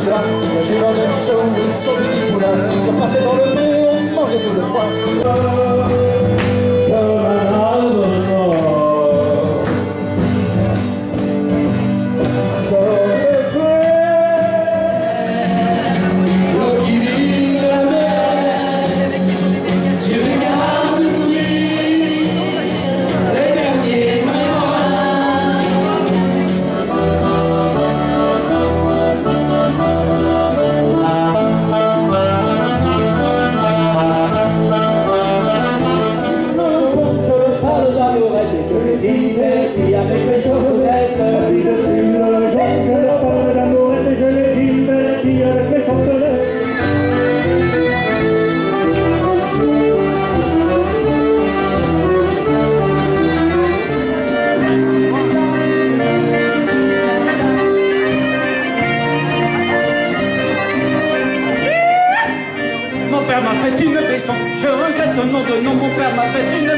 s'en repentira. La jument de nichon, son petit poulain, se passer dans le on tout le. nom de nom, mon père m'appelle